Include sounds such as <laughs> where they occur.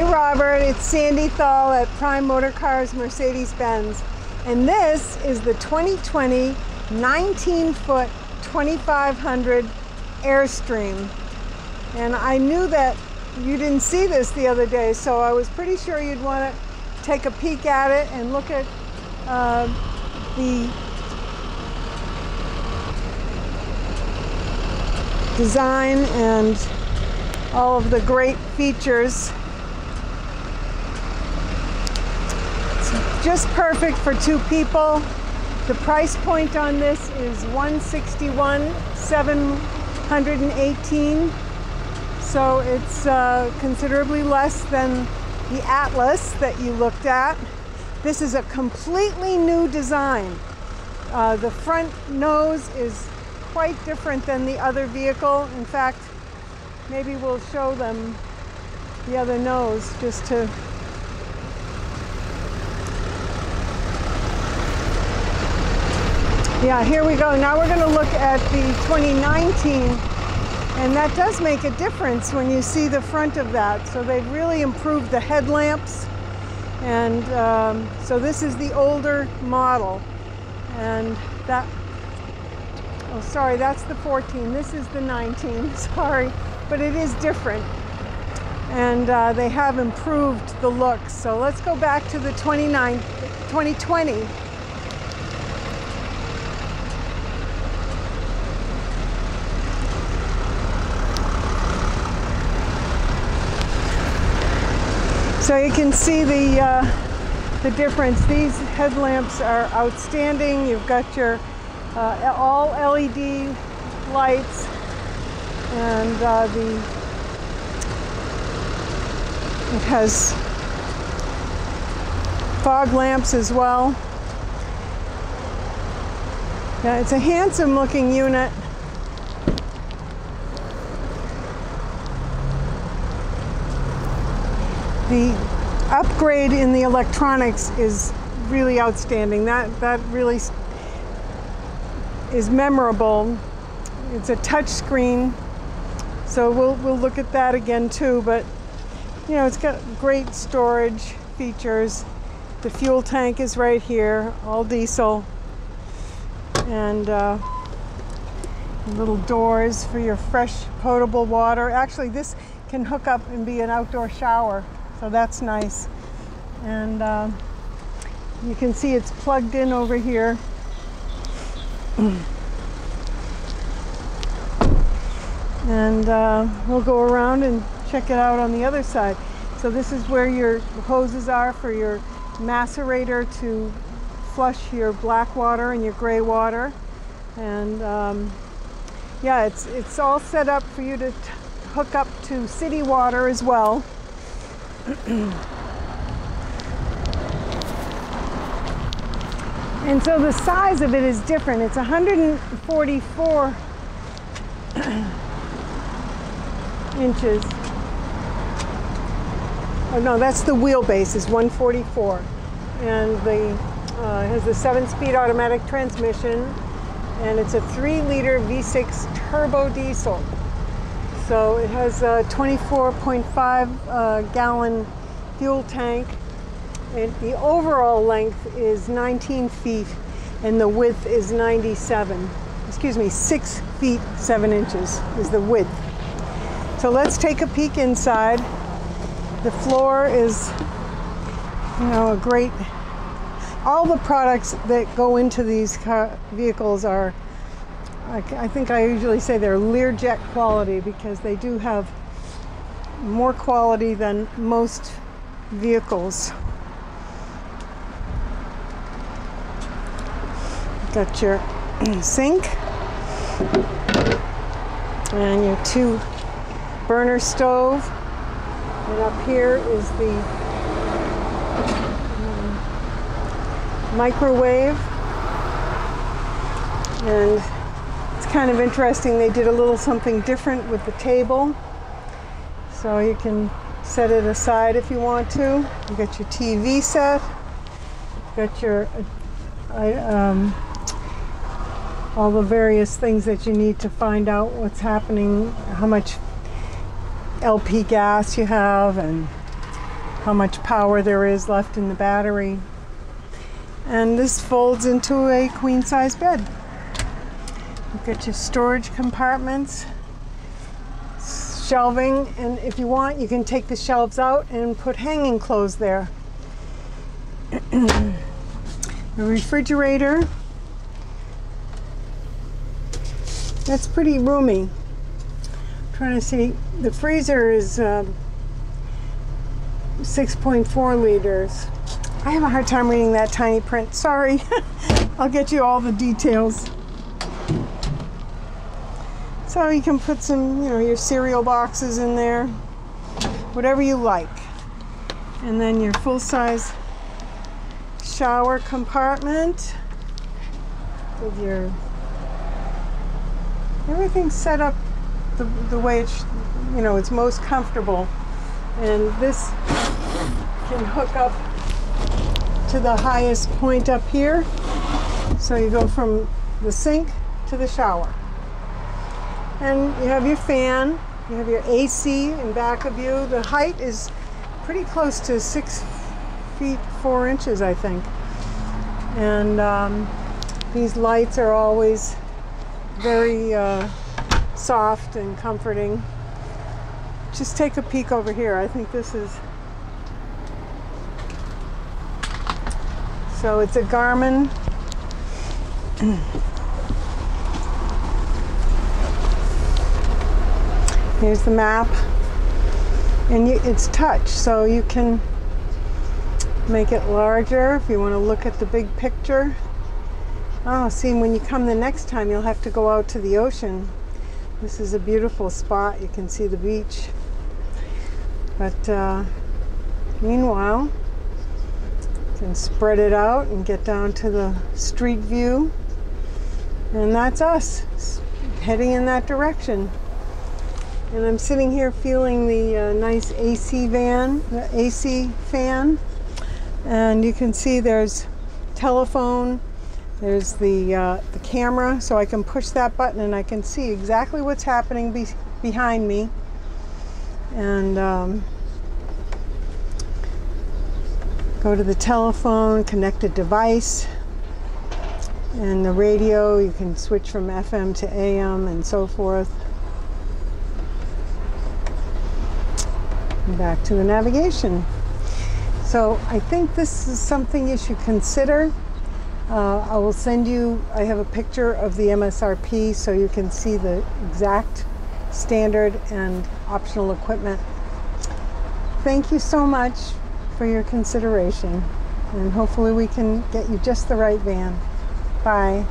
Hi, Robert. It's Sandy Thal at Prime Motor Cars Mercedes Benz. And this is the 2020 19 foot 2500 Airstream. And I knew that you didn't see this the other day, so I was pretty sure you'd want to take a peek at it and look at uh, the design and all of the great features. It's just perfect for two people. The price point on this is 161 718 so it's uh, considerably less than the Atlas that you looked at. This is a completely new design. Uh, the front nose is quite different than the other vehicle. In fact, maybe we'll show them the other nose just to Yeah, here we go. Now we're going to look at the 2019 and that does make a difference when you see the front of that. So they've really improved the headlamps and um, so this is the older model and that Oh, sorry, that's the 14. This is the 19. <laughs> Sorry, but it is different. And uh, they have improved the look. So let's go back to the 29, 2020. So you can see the uh, the difference. These headlamps are outstanding. You've got your uh, all LED lights and uh, the it has fog lamps as well. Yeah, it's a handsome looking unit. The upgrade in the electronics is really outstanding. That that really is memorable. It's a touch screen, so we'll, we'll look at that again too, but you know, it's got great storage features. The fuel tank is right here, all diesel. And uh, little doors for your fresh potable water. Actually, this can hook up and be an outdoor shower, so that's nice. And uh, you can see it's plugged in over here. <clears throat> and uh, we'll go around and check it out on the other side. So this is where your hoses are for your macerator to flush your black water and your gray water. And um, yeah, it's, it's all set up for you to hook up to city water as well. And so the size of it is different. It's 144 inches. Oh no, that's the wheelbase is 144. And the uh, has a seven-speed automatic transmission and it's a three liter V6 turbo diesel. So it has a 24.5 uh, gallon fuel tank and the overall length is 19 feet and the width is 97. Excuse me, six feet, seven inches is the width. So let's take a peek inside. The floor is, you know, a great, all the products that go into these car, vehicles are, I think I usually say they're Learjet quality because they do have more quality than most vehicles. Got your <clears throat> sink and your two burner stove. And up here is the um, microwave. And kind of interesting, they did a little something different with the table. So you can set it aside if you want to. You got your TV set, you got your uh, um, all the various things that you need to find out what's happening, how much LP gas you have, and how much power there is left in the battery. And this folds into a queen size bed. You've got your storage compartments, shelving, and if you want, you can take the shelves out and put hanging clothes there. <clears throat> the refrigerator. That's pretty roomy. I'm trying to see, the freezer is um, 6.4 liters. I have a hard time reading that tiny print. Sorry. <laughs> I'll get you all the details. So you can put some, you know, your cereal boxes in there, whatever you like. And then your full-size shower compartment with your everything's set up the, the way it's you know it's most comfortable. And this can hook up to the highest point up here. So you go from the sink to the shower and you have your fan you have your AC in back of you. The height is pretty close to six feet four inches I think. And um, these lights are always very uh, soft and comforting. Just take a peek over here. I think this is so it's a Garmin <clears throat> here's the map and you, it's touch so you can make it larger if you want to look at the big picture. Oh, see, when you come the next time, you'll have to go out to the ocean. This is a beautiful spot. You can see the beach. But uh, meanwhile, you can spread it out and get down to the street view. And that's us heading in that direction. And I'm sitting here feeling the uh, nice AC van, the AC fan. And you can see there's telephone there's the uh, the camera so I can push that button and I can see exactly what's happening be behind me. And um, go to the telephone connected device and the radio. You can switch from FM to AM and so forth back to the navigation so I think this is something you should consider. Uh, I will send you, I have a picture of the MSRP so you can see the exact standard and optional equipment. Thank you so much for your consideration and hopefully we can get you just the right van. Bye.